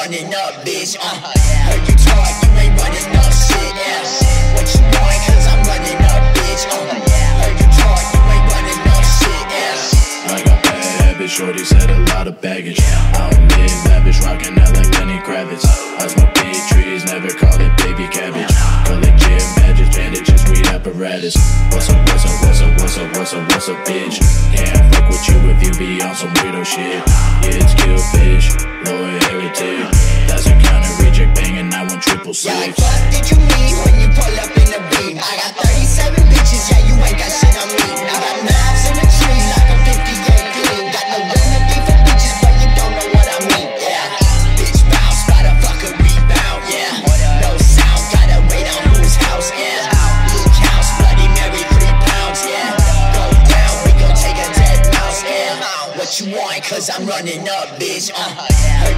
running up, bitch. Uh, heard you talk, you ain't running up shit. Yeah. What you want? Cause I'm running up, bitch. Uh, heard you talk, you ain't running up shit. Yeah. I got bad habits, shorty said a lot of baggage. I don't live lavish, rockin' that like Lenny Kravitz. I smoke big trees, never call it baby cabbage. Call it gym badges, bandages, weed apparatus. What's up, what's up, what's up, what's up, what's up, what's up, bitch? Can't fuck with you if you be on some weirdo shit. Yeah, it's kill fish, Triple Yeah, like fuck did you mean when you pull up in the beam? I got 37 bitches, yeah, you ain't got shit on me. I got knives in the tree like a 58 gleam. Got no remedy for bitches, but you don't know what I mean. Yeah, bitch bounce, fuck a rebound. Yeah, no sound, gotta wait on whose house. Yeah, Luke house, Bloody Mary, three pounds. Yeah, go down, we gon' take a dead mouse. Yeah, what you want? Cause I'm running up, bitch. Uh, heard